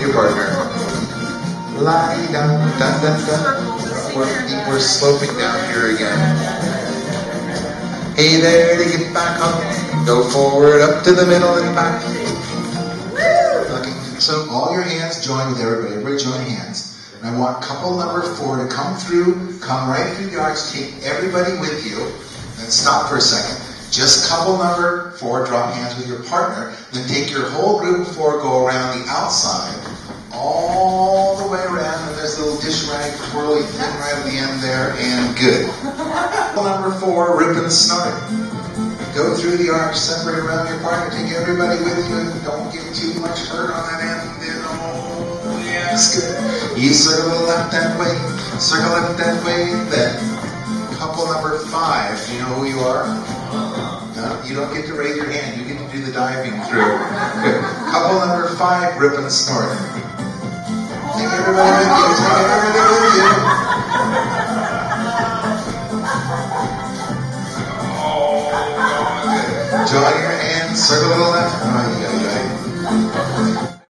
your partner. Lie down, dun dun dun. We're, we're sloping down here again. Hey there to get back up. Go forward, up to the middle and back. Okay, so all your hands join with everybody. Everybody join hands. And I want couple number four to come through, come right through the arch, take everybody with you, and stop for a second. Just couple number four, drop hands with your partner, then take your whole group of four, go around the outside, all the way around, dish rag twirly thing right at the end there, and good. Couple number four, rip and snort. Go through the arch, separate around your partner, take everybody with you, and don't get too much hurt on that end. And oh, yes, good. You circle left that way, circle left that way, then couple number five. You know who you are? No, you don't get to raise your hand. You get to do the diving through. Good. Couple number five, rip and snort. Take everybody with you. Join your hands, circle to the left.